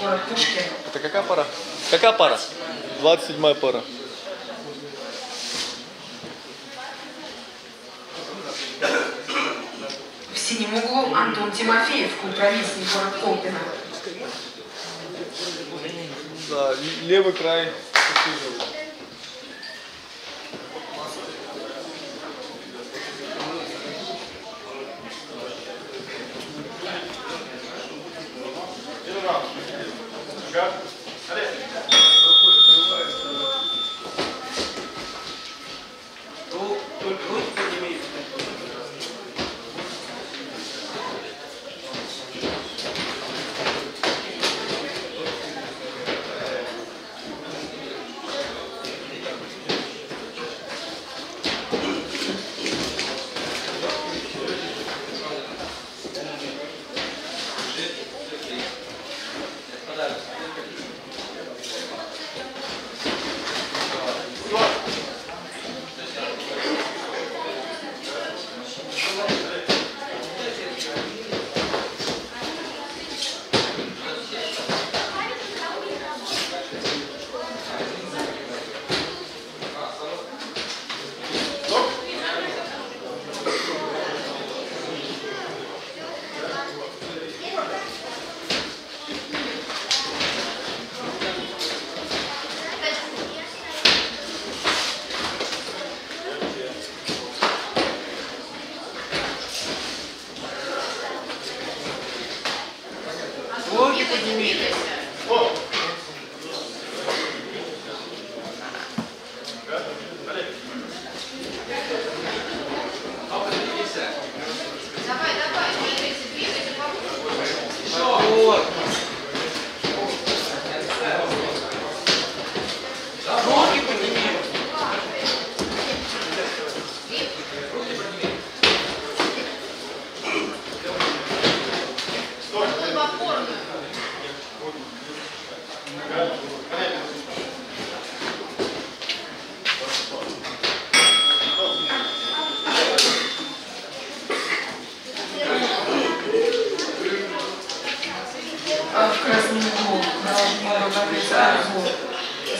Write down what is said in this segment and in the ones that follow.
город Пушкин. Это какая пара? Какая пара? 27 пара. В синем углу Антон Тимофеев, культровистник город Колпино. Да, левый край.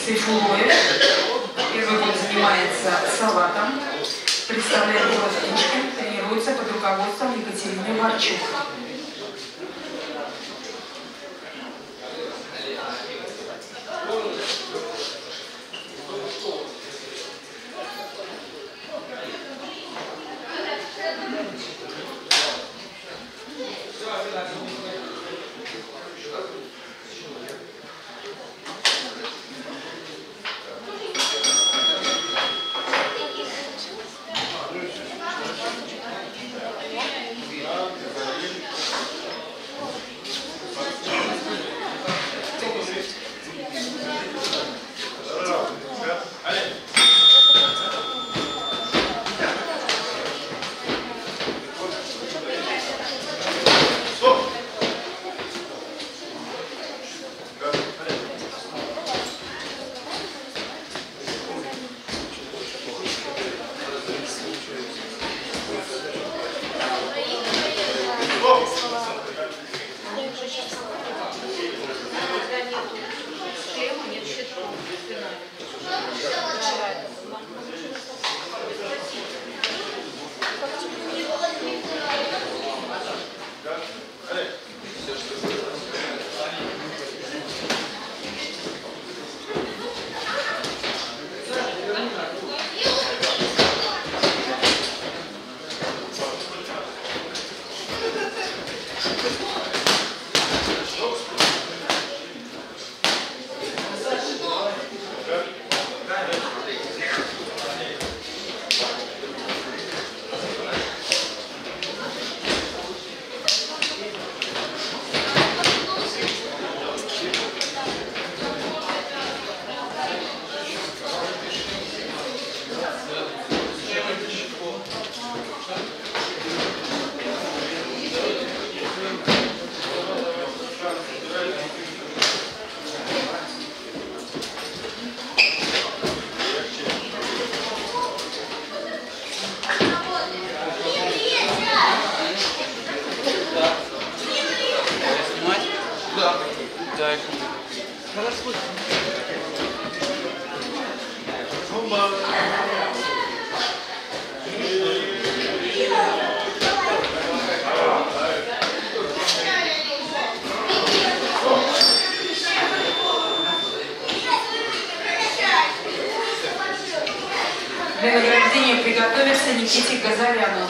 Сейфулоев. Первый год занимается салатом. Представляет город Пушкин. Тренируется под руководством Екатерины Варчук. Щитков. Для награждения приготовиться Никите Газаряну.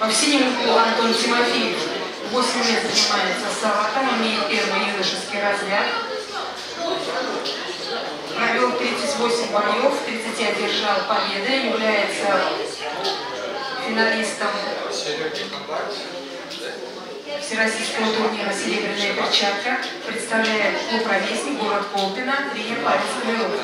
Углу Антон Тимофеев. 8 лет занимается салатом, имеет первый юношеский разряд. Провел 38 боев, 30 одержал победы, является финалистом Всероссийского турнира «Серебряная перчатка». Представляет клуб город Колпино, тренер Павел Скворцов.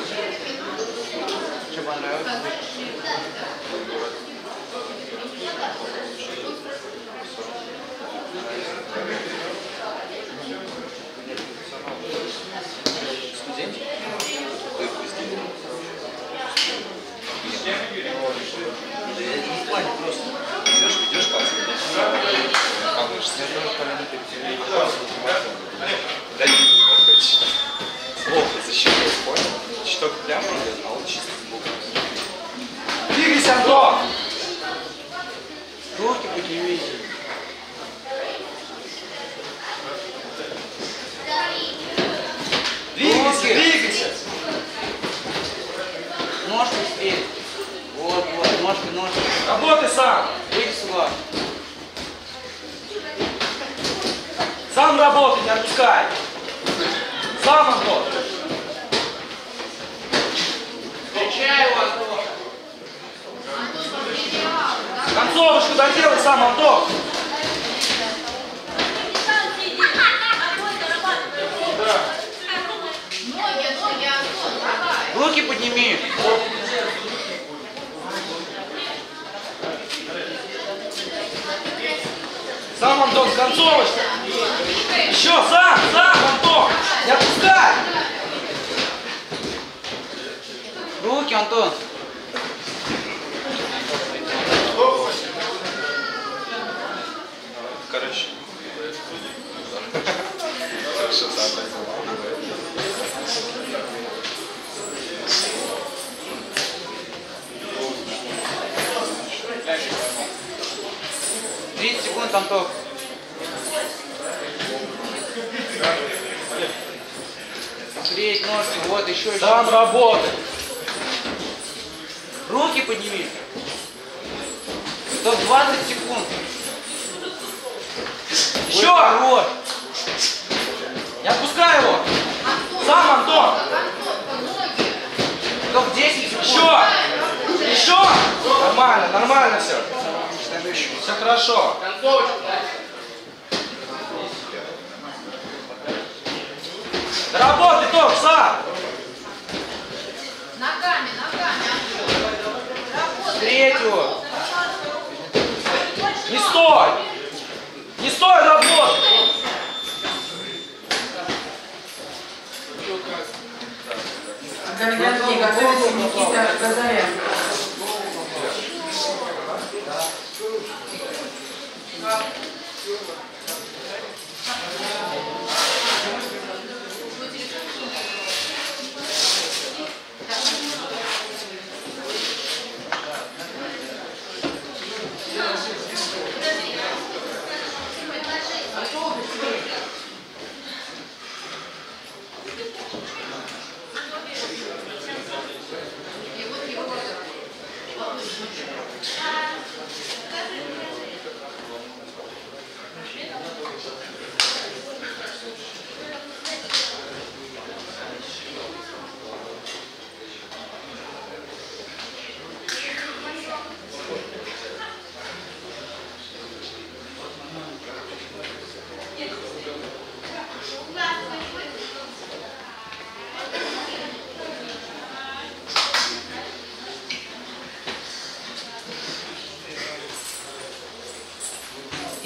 А вы же Да не хочешь. Плохо защитил, понял? Чуток прямо идет, а он чисто сбоку. Двигайся, Антон! Руки поднимите. Двигайся, Руки. двигайся! Ножки вперед. Вот, вот, ножки, ножки. Работай сам! Выйди сюда. Сам работай, не отпускай. Сам, Антон. Встречай его, Антон. Концовочку доделай сам, давай. Руки подними. Сам, Антон, концовочка. Еще, сам, сам, Антон. Не отпускай. Руки, Антон. Короче. Хорошо, сообразил. 30 секунд, Антон. Треть ножки, вот еще, еще. Сам работай. Руки подними. 120 секунд. Еще! Вот. Не отпускай его! Сам, Антон! Только 10 секунд. Еще! Еще! Нормально, нормально все. Все хорошо. Работай, Ногами, ногами. Третью. Не стой! Не стой, работай! Готовится Никита Газарян.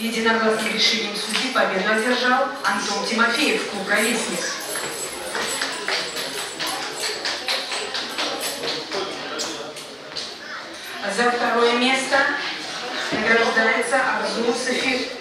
Единогласным решением судьи победу одержал Антон Тимофеев, клуб «Ровесник». За второе место награждается Арзу Софи-